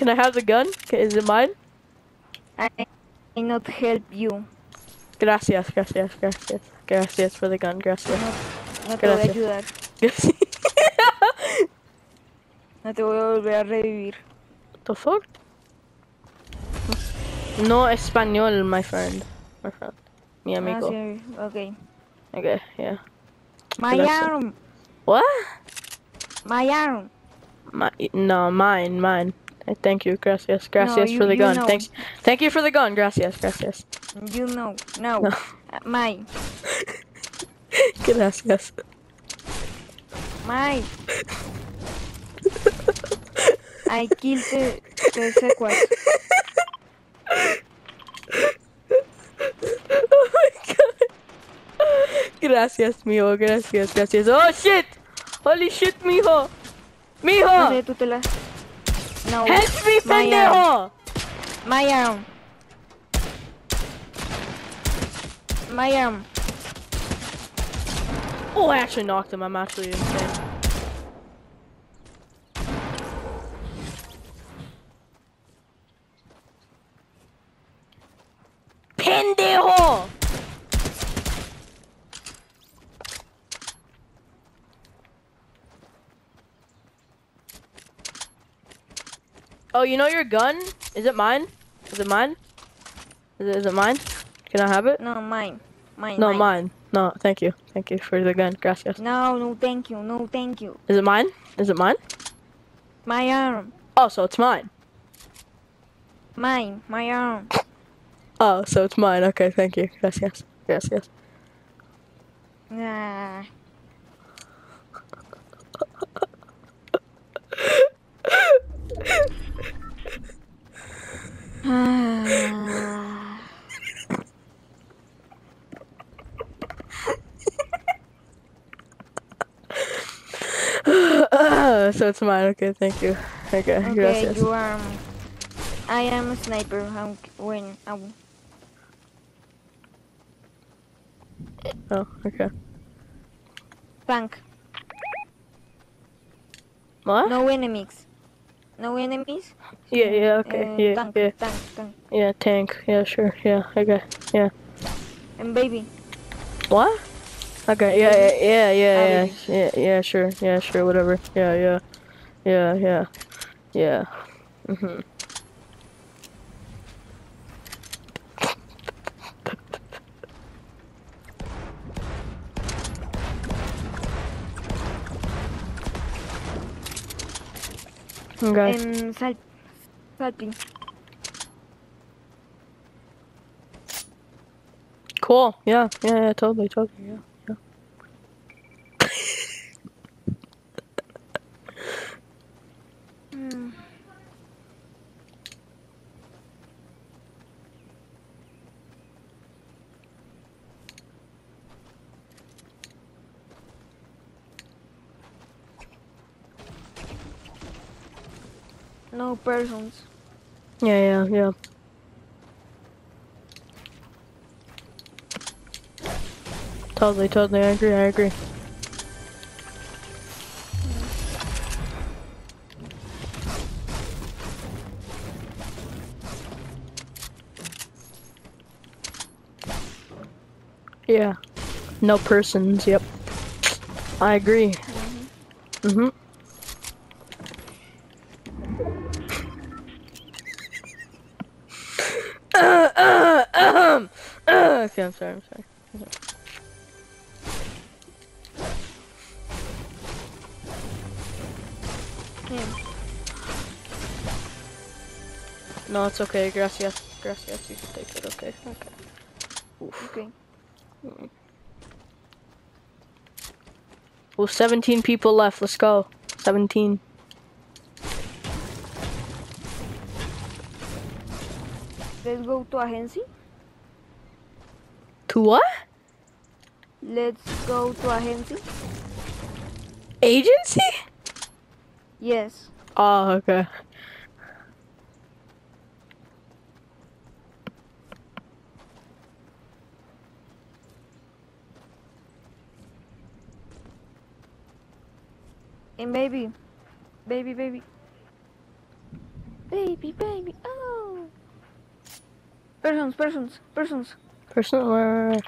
Can I have the gun? Is it mine? I cannot help you. Gracias, gracias, gracias. Gracias for the gun, gracias. No te voy a ayudar. No te voy a volver a revivir. the fuck? No español, my friend. My friend. Mi Ah, sí, ok. Okay, yeah. My Gracias. arm. What? My arm. My, no, mine, mine. Thank you, gracias, gracias you- for the gun. know. Thanks, thank you for the gun, gracias, gracias. You know. No. No. Uh, mine. Gracias. My. I killed the, the sequence. oh my god. Gracias, mijo, gracias, gracias. Oh shit! Holy shit, mijo! No Mijo! Sé, tú te la... No. Help me, pendejo! My arm. Oh, I actually knocked him. I'm actually insane. Pendejo! Oh, you know your gun? Is it mine? Is it mine? Is it, is it mine? Can I have it? No, mine. Mine. No, mine. mine. No, thank you. Thank you for the gun. Gracias. No, no, thank you. No, thank you. Is it mine? Is it mine? My arm. Oh, so it's mine. Mine. My arm. Oh, so it's mine. Okay, thank you. Gracias. Gracias. Nah. Ah. It's mine. Okay, thank you. Okay, okay, gracias. you are. um, I am a sniper. I'm when I'm Oh, okay. tank. What? No enemies. No enemies. Yeah, yeah, okay. Uh, yeah, tank, yeah, tank, tank. yeah, tank. Yeah, sure. Yeah, okay. Yeah. And baby. What? Okay, yeah, yeah, yeah, yeah, yeah, yeah, yeah, sure. Yeah, sure, whatever. Yeah, yeah. Yeah, yeah. Yeah. Mhm. Okay. And sal salping. Cool. Yeah, yeah, yeah, totally, totally, yeah. yeah. Hmm. No persons. Yeah, yeah, yeah. Totally, totally, I agree, I agree. Yeah. No persons, yep. I agree. Mm-hmm. Uh, uh, um, uh, I'm sorry, I'm sorry. Yeah. No, it's okay. Gracias. Gracias. You can take it. Okay. Okay. Oof. Okay. Well, 17 people left. Let's go. 17. Let's go to agency. To what? Let's go to agency. Agency? Yes. Oh, okay. And baby. Baby, baby. baby, baby. Oh. Persons, persons, persons. Person, where, where?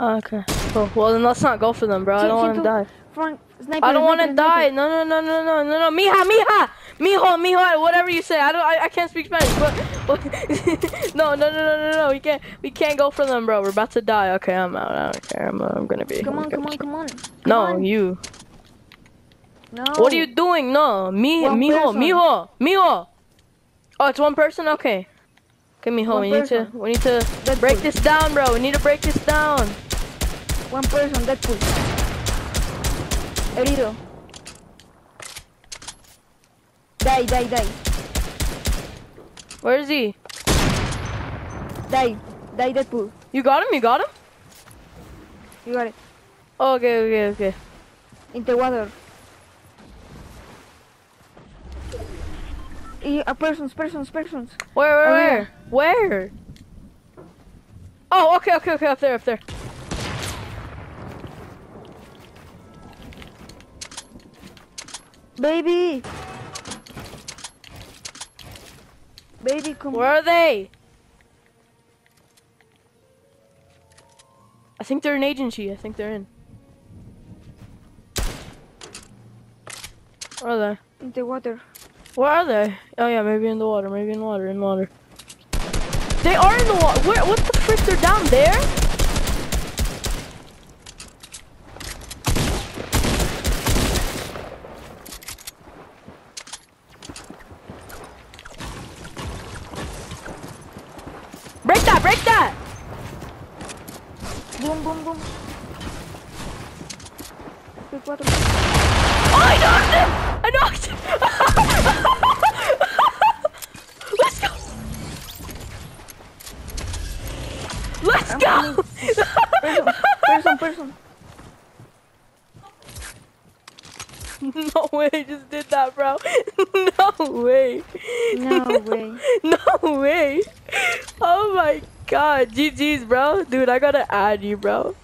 Oh, okay. Cool. Well, then let's not go for them, bro. I don't want to die. Front, sniper, I don't want to die. No, no, no, no, no, no, no. Mija, mija, mijo, mijo, whatever you say. I don't. I, I can't speak Spanish. But, but no, no, no, no, no, no. We can't. We can't go for them, bro. We're about to die. Okay, I'm out. I don't care. I'm. Uh, I'm gonna be. Come on, come on, come on. Come No, on. you. No. What are you doing? No, mi, One mijo, person. mijo, mijo. Oh, it's one person. Okay. Okay, mijo. One we need to. We need to Deadpool. break this down, bro. We need to break this down. One person, Deadpool. Herido. Die, die, die. Where is he? Die. Die, Deadpool. You got him. You got him. You got it. Okay, okay, okay. In the water. Uh, persons, persons, persons. Where, where, Oh, where? Where? Oh, okay, okay, okay, up there, up there. Baby! Baby, come Where are they? I think they're in agency. I think they're in. Where are they? in the water. Where are they? Oh yeah, maybe in the water. Maybe in water. In water. They are in the water. Where? What the frick? They're down there. Break that! Break that! Boom, boom, boom. Water. Oh, I knocked him! I knocked him! Let's go! Let's go! Person, person. no way, I just did that, bro. no way. No way. No way. Oh my god. GG's, bro. Dude, I gotta add you, bro.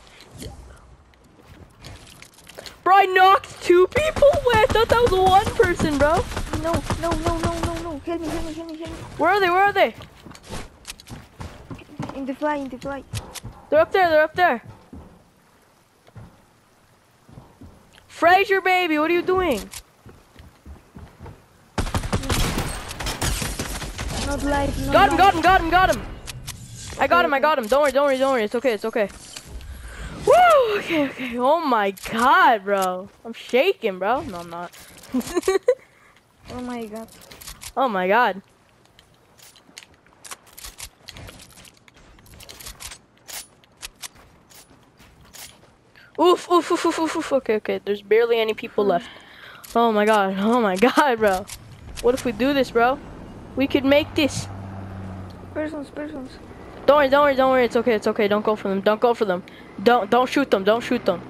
Bro, I knocked two people? Wait, I thought that was one person, bro. No, no, no, no, no, no. Help me, help me, help me, help me. Where are they? Where are they? In the fly, in the fly. They're up there. They're up there. Fraser, baby, what are you doing? Not live, not Got him, got him, got him, got him. I got him, I got him. Don't worry, don't worry, don't worry. It's okay, it's okay. Woo! Okay, okay. Oh my god, bro. I'm shaking, bro. No, I'm not. Oh my god. oh my god. Oof, oof, oof, oof, oof, oof. Okay, okay. There's barely any people left. Oh my god. Oh my god, bro. What if we do this, bro? We could make this. Persons, persons. Don't worry, don't worry, don't worry. It's okay, it's okay. Don't go for them. Don't go for them. Don't don't shoot them. Don't shoot them.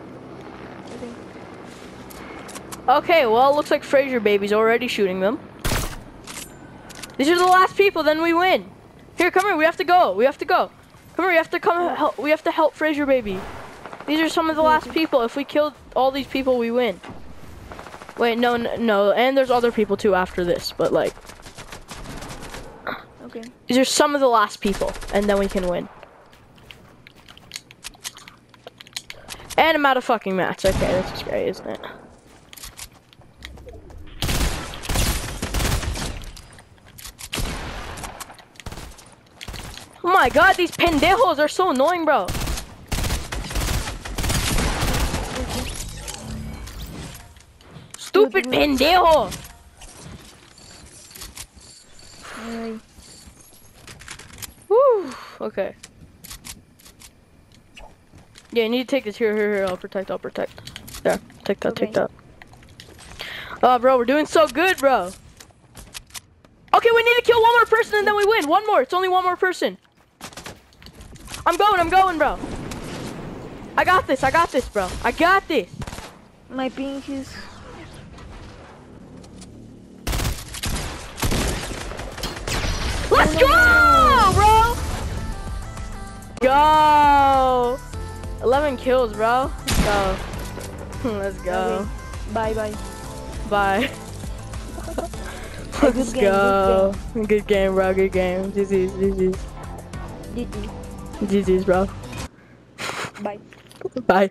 Okay. Well, it looks like Fraser baby's already shooting them. These are the last people, then we win. Here, come here. We have to go. We have to go. Come here. We have to come help. We have to help Fraser baby. These are some of the last people. If we kill all these people, we win. Wait, no, no, no. And there's other people too after this, but like Okay. these are some of the last people, and then we can win. And I'm out of fucking mats. Okay, this is great, isn't it? Oh my god, these pendejos are so annoying, bro. Stupid pendejo. Alright. Woo. Okay. Yeah, you need to take this here, here, here. I'll protect. I'll protect. There. Take that. Take that. Oh, bro, we're doing so good, bro. Okay, we need to kill one more person and then we win. One more. It's only one more person. I'm going. I'm going, bro. I got this. I got this, bro. I got this. My pink is. Let's go. Go. 11 kills, bro. Let's go. Let's go. Bye bye. Bye. Let's game, go. Good game, bro. Good game. GG's, GG's, GG. GG's, bro. Bye. Bye.